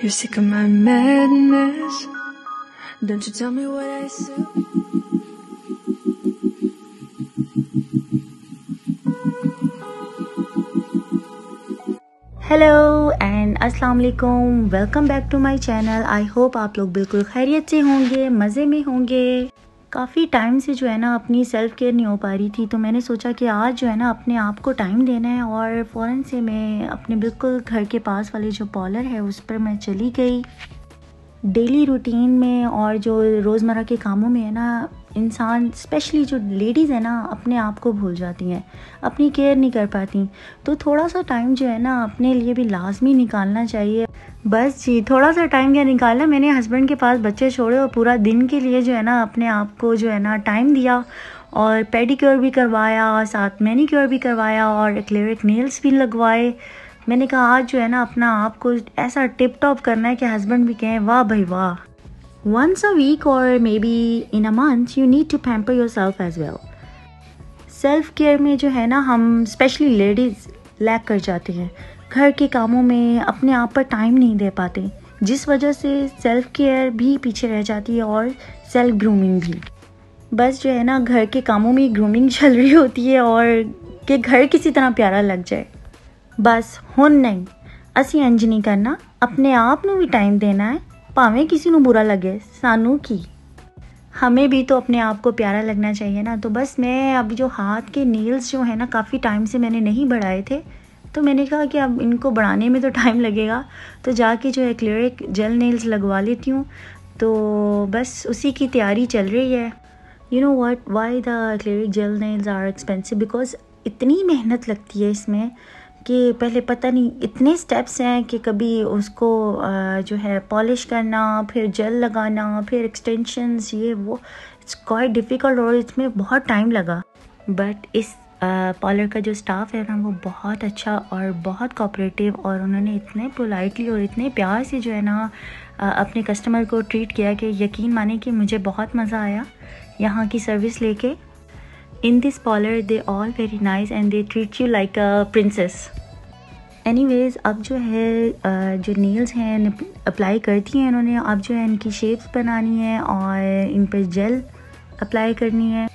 You're sick of my madness. Don't you tell me what I said. Hello and अस्सलाम वालेकुम welcome back to my channel I hope आप लोग बिल्कुल खैरियत से होंगे, मज़े में होंगे काफ़ी टाइम से जो है ना अपनी सेल्फ़ केयर नहीं हो पा रही थी तो मैंने सोचा कि आज जो है ना अपने आप को टाइम देना है और फ़ौरन से मैं अपने बिल्कुल घर के पास वाले जो पॉलर है, उस पर मैं चली गई। डेली रूटीन में और जो रोज़मर्रा के कामों में है ना, इंसान स्पेशली जो लेडीज़ है ना, अपने आप को भूल जाती हैं, अपनी केयर नहीं कर पाती। तो थोड़ा सा टाइम जो है ना अपने लिए भी लाजमी निकालना चाहिए। बस जी थोड़ा सा टाइम क्या निकाला। मैंने हस्बैंड के पास बच्चे छोड़े और पूरा दिन के लिए जो है ना, अपने आप को जो है ना टाइम दिया और पेडिक्योर भी करवाया, साथ मैनिक्योर भी करवाया और एक्लेरिक नेल्स भी लगवाए। मैंने कहा, आज जो है ना, अपना आपको ऐसा टिप टॉप करना है कि हस्बैंड भी कहें, वाह भाई, वाह। वंस अ वीक और maybe in a month you need to pamper yourself as well self care में जो है ना, हम स्पेशली लेडीज़ लैक कर जाते हैं। घर के कामों में अपने आप पर टाइम नहीं दे पाते जिस वजह से सेल्फ केयर भी पीछे रह जाती है और सेल्फ ग्रूमिंग भी बस जो है ना घर के कामों में ग्रूमिंग चल रही होती है और कि घर किसी तरह प्यारा लग जाए ਬਸ ਹੁਣ ਨਹੀਂ ਅਸੀਂ ਇੰਜ ਨਹੀਂ करना अपने आप ਨੂੰ भी टाइम देना है भावें किसी ਨੂੰ बुरा लगे सानू की हमें भी तो अपने आप को प्यारा लगना चाहिए ना तो बस मैं अभी जो हाथ के नील्स जो है ना काफ़ी टाइम से मैंने नहीं बढ़ाए थे तो मैंने कहा कि अब इनको बढ़ाने में तो टाइम लगेगा। तो जाके जो एक्लेरिक जेल नेल्स लगवा लेती हूँ। तो बस उसी की तैयारी चल रही है। You know what why the acrylic gel nails are expensive because इतनी मेहनत लगती है इसमें कि पहले पता नहीं, इतने स्टेप्स हैं कि कभी उसको जो है पॉलिश करना, फिर जेल लगाना, फिर एक्सटेंशंस ये वो इट्स क्वाइट डिफ़िकल्ट और इसमें बहुत टाइम लगा। बट इस पार्लर का जो स्टाफ है ना, वो बहुत अच्छा और बहुत कोऑपरेटिव और उन्होंने इतने पोलाइटली और इतने प्यार से जो है ना अपने कस्टमर को ट्रीट किया कि यकीन माने कि मुझे बहुत मज़ा आया यहाँ की सर्विस लेके। In this parlor, they all very nice and they treat you like a princess. Anyways अब जो है जो नील्स हैं अप्लाई करती हैं इन्होंने। अब जो है, इनकी शेप्स बनानी है और इन पर जेल अप्लाई करनी है।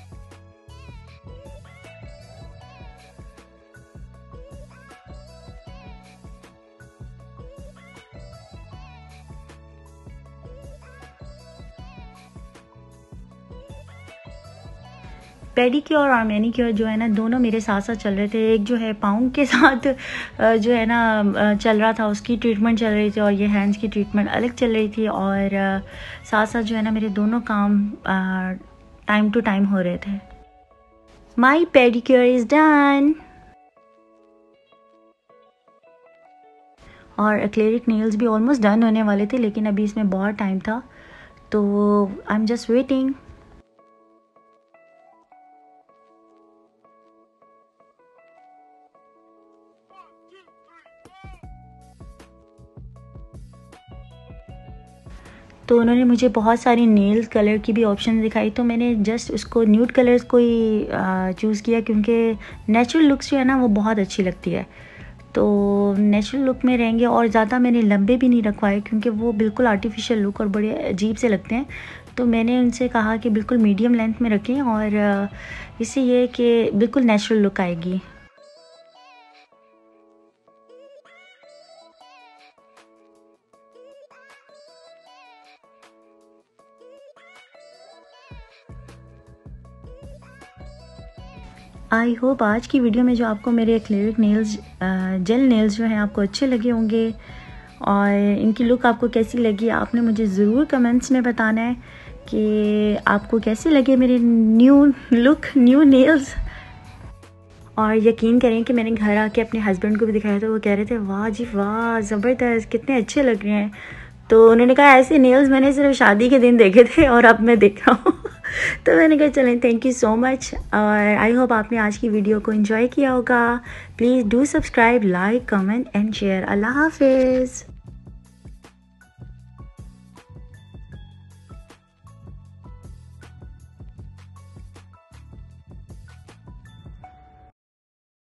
पेडिक्योर और मैनिक्योर जो है ना, दोनों मेरे साथ साथ चल रहे थे। एक जो है पाउंड के साथ जो है ना चल रहा था, उसकी ट्रीटमेंट चल रही थी और ये हैंड्स की ट्रीटमेंट अलग चल रही थी और साथ साथ जो है ना, मेरे दोनों काम टाइम टू टाइम हो रहे थे। माई पेडिक्योर इज़ डन और एक्लेरिक नेल्स भी ऑलमोस्ट डन होने वाले थे, लेकिन अभी इसमें बहुत टाइम था तो आई एम जस्ट वेटिंग तो उन्होंने मुझे बहुत सारी नेल कलर की भी ऑप्शन दिखाई तो मैंने जस्ट उसको न्यूड कलर्स को ही चूज़ किया क्योंकि नेचुरल लुक्स जो है ना वो बहुत अच्छी लगती है। तो नेचुरल लुक में रहेंगे और ज़्यादा मैंने लंबे भी नहीं रखवाए क्योंकि वो बिल्कुल आर्टिफिशियल लुक और बड़े अजीब से लगते हैं। तो मैंने उनसे कहा कि बिल्कुल मीडियम लेंथ में रखें और इससे ये कि बिल्कुल नेचुरल लुक आएगी। आई होप आज की वीडियो में जो आपको मेरे एक्लेरिक नेल्स जेल नेल्स जो हैं, आपको अच्छे लगे होंगे और इनकी लुक आपको कैसी लगी, आपने मुझे ज़रूर कमेंट्स में बताना है कि आपको कैसे लगे मेरे न्यू लुक न्यू नेल्स और यकीन करें कि मैंने घर आके अपने हस्बैंड को भी दिखाया तो वो कह रहे थे, वाह जी वाह, ज़बरदस्त, कितने अच्छे लग रहे हैं। तो उन्होंने कहा, ऐसे नेल्स मैंने सिर्फ़ शादी के दिन देखे थे और अब मैं देख रहा हूँ। तो मैंने कहा, चलें थैंक यू सो मच और आई होप आपने आज की वीडियो को इन्जॉय किया होगा। Please do subscribe like comment and share अल्लाह हाफिज़।